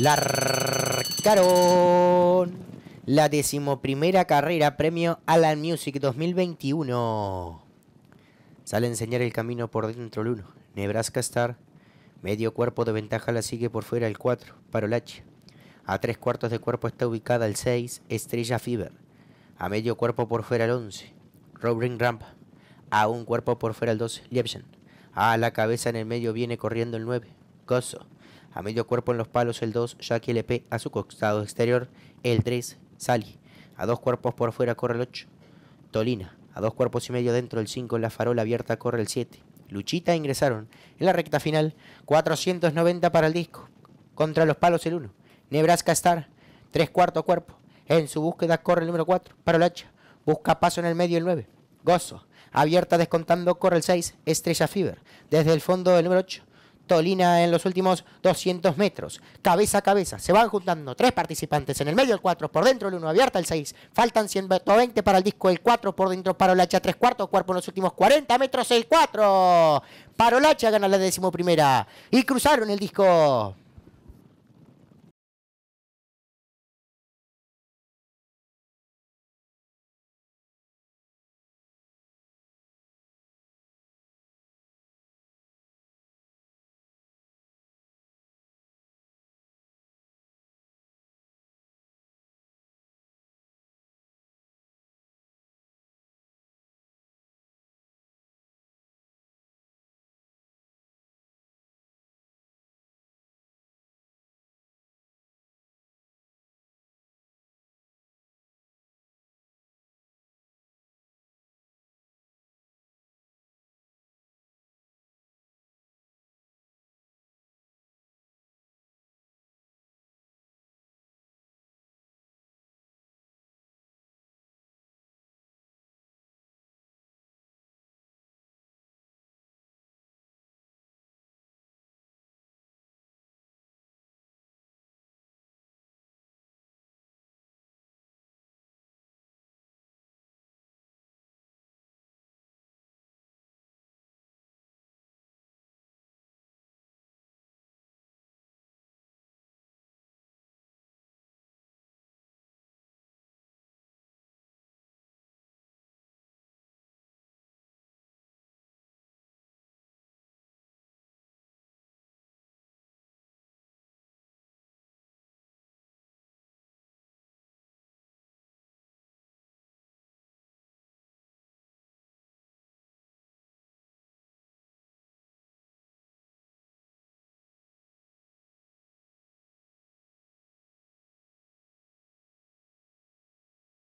Largaron la decimoprimera carrera premio Alan Music 2021. Sale a enseñar el camino por dentro el 1. Nebraska Star. Medio cuerpo de ventaja la sigue por fuera el 4. Parolache. A tres cuartos de cuerpo está ubicada el 6. Estrella Fever. A medio cuerpo por fuera el 11. Robring Ramp. A un cuerpo por fuera el 12. Liebsen. A la cabeza en el medio viene corriendo el 9. Gozo. A medio cuerpo en los palos el 2. Jackie LP. A su costado exterior el 3. Sally. A dos cuerpos por fuera corre el 8. Tolina. A dos cuerpos y medio dentro el 5 en la farola abierta corre el 7. Luchita ingresaron. En la recta final, 490 para el disco. Contra los palos el 1. Nebraska Star, tres cuartos cuerpo. En su búsqueda corre el número 4. Parolacha. Busca paso en el medio el 9. Gozo. Abierta descontando corre el 6. Estrella Fever. Desde el fondo el número 8. Tolina en los últimos 200 metros. Cabeza a cabeza. Se van juntando tres participantes. En el medio el 4, por dentro el 1, abierta el 6. Faltan 120 para el disco el 4, por dentro Parolacha, tres cuartos, cuerpo en los últimos 40 metros el 4. Parolacha gana la décimo primera. Y cruzaron el disco.